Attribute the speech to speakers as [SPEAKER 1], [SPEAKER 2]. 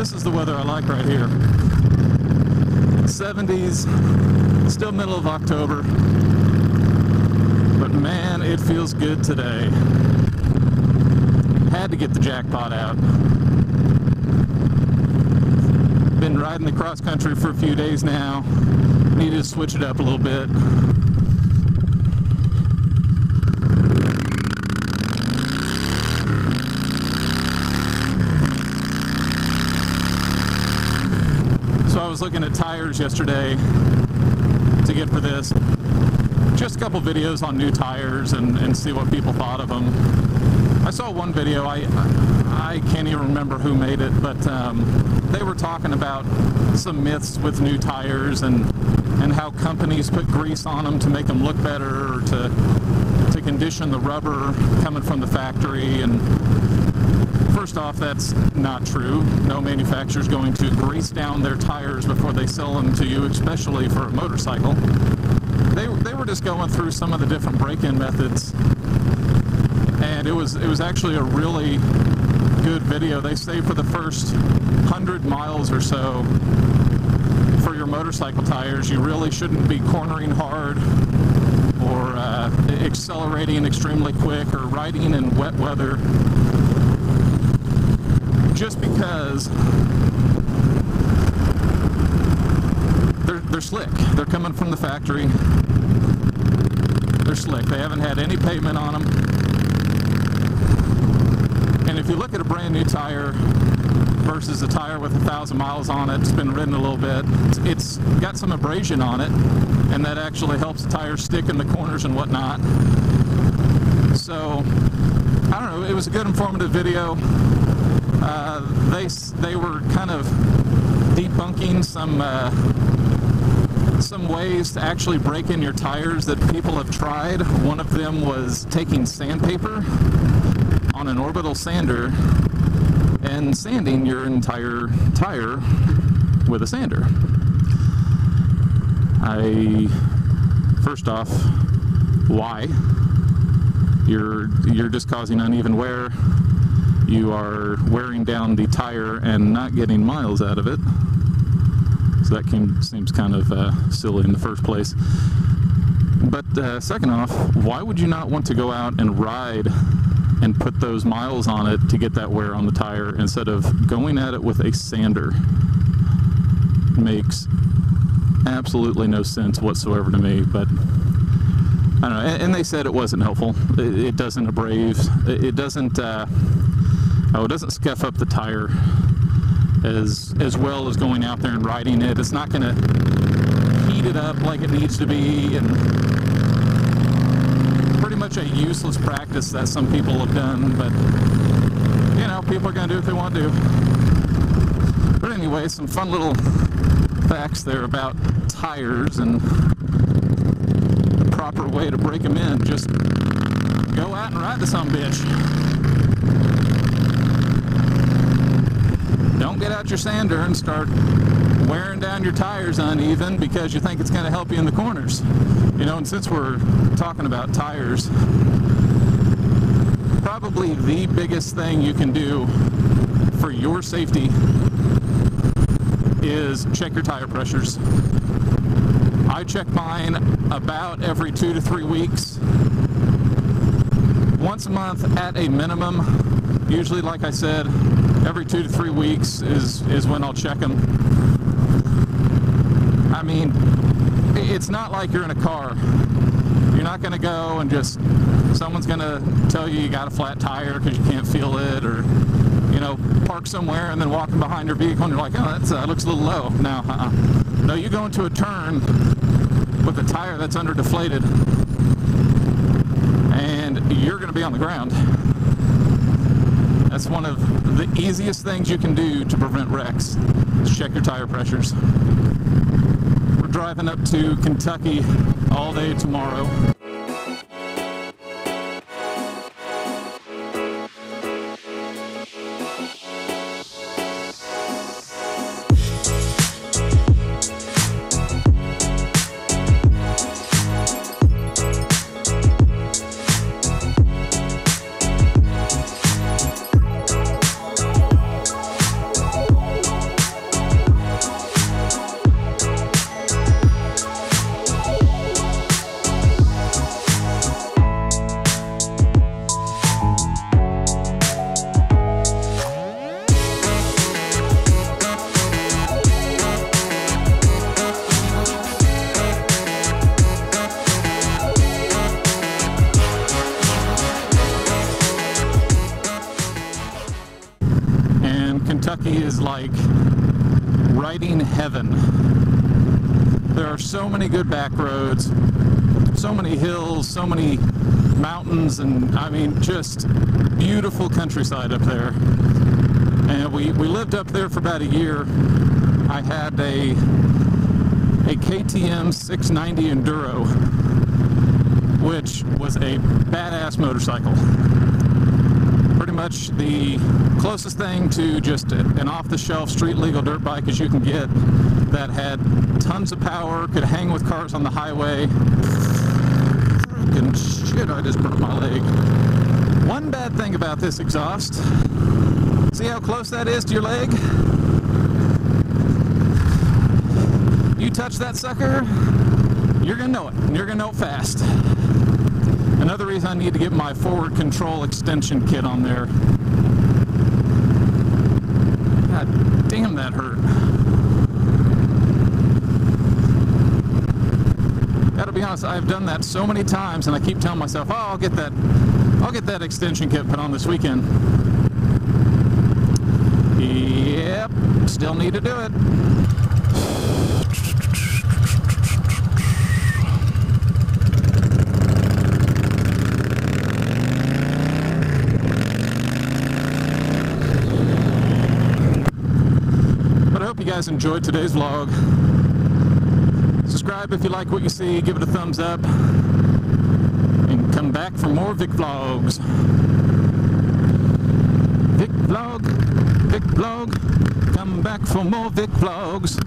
[SPEAKER 1] this is the weather I like right here. 70s, still middle of October. But man, it feels good today. Had to get the jackpot out. Been riding the cross country for a few days now. Needed to switch it up a little bit. Was looking at tires yesterday to get for this. Just a couple videos on new tires and, and see what people thought of them. I saw one video, I, I can't even remember who made it, but um, they were talking about some myths with new tires and, and how companies put grease on them to make them look better or to, to condition the rubber coming from the factory and First off, that's not true. No manufacturer is going to grease down their tires before they sell them to you, especially for a motorcycle. They, they were just going through some of the different break-in methods, and it was it was actually a really good video. They say for the first hundred miles or so for your motorcycle tires, you really shouldn't be cornering hard or uh, accelerating extremely quick or riding in wet weather just because they're, they're slick. They're coming from the factory. They're slick. They haven't had any pavement on them. And if you look at a brand new tire versus a tire with a thousand miles on it, it's been ridden a little bit, it's got some abrasion on it, and that actually helps the tire stick in the corners and whatnot. So, I don't know, it was a good informative video. Uh, they they were kind of debunking some uh, some ways to actually break in your tires that people have tried. One of them was taking sandpaper on an orbital sander and sanding your entire tire with a sander. I first off, why? You're you're just causing uneven wear you are wearing down the tire and not getting miles out of it. So that came, seems kind of uh, silly in the first place. But uh, second off, why would you not want to go out and ride and put those miles on it to get that wear on the tire instead of going at it with a sander? Makes absolutely no sense whatsoever to me, but I don't know. And, and they said it wasn't helpful. It, it doesn't abrade. It, it doesn't. Uh, Oh, it doesn't scuff up the tire as as well as going out there and riding it. It's not going to heat it up like it needs to be, and pretty much a useless practice that some people have done. But you know, people are going to do what they want to. But anyway, some fun little facts there about tires and the proper way to break them in. Just go out and ride the some bitch. Get out your sander and start wearing down your tires uneven because you think it's going to help you in the corners. You know, and since we're talking about tires, probably the biggest thing you can do for your safety is check your tire pressures. I check mine about every two to three weeks. Once a month at a minimum. Usually, like I said, every two to three weeks is, is when I'll check them. I mean, it's not like you're in a car. You're not going to go and just, someone's going to tell you you got a flat tire because you can't feel it or, you know, park somewhere and then walking behind your vehicle and you're like, oh, that uh, looks a little low. No, uh-uh. No, you go into a turn with a tire that's under deflated and you're going to be on the ground. That's one of the easiest things you can do to prevent wrecks. Is check your tire pressures. We're driving up to Kentucky all day tomorrow. Kentucky is like riding heaven. There are so many good back roads, so many hills, so many mountains, and I mean, just beautiful countryside up there. And we, we lived up there for about a year. I had a a KTM 690 Enduro, which was a badass motorcycle. Much the closest thing to just an off-the-shelf street legal dirt bike as you can get that had tons of power, could hang with cars on the highway. Shit, I just broke my leg. One bad thing about this exhaust, see how close that is to your leg? You touch that sucker, you're gonna know it. and You're gonna know it fast. Another reason I need to get my forward control extension kit on there. God damn, that hurt. Gotta be honest, I've done that so many times and I keep telling myself, oh, I'll get that, I'll get that extension kit put on this weekend. Yep, still need to do it. Guys enjoyed today's vlog. Subscribe if you like what you see, give it a thumbs up, and come back for more Vic vlogs. Vic vlog, Vic vlog, come back for more Vic vlogs.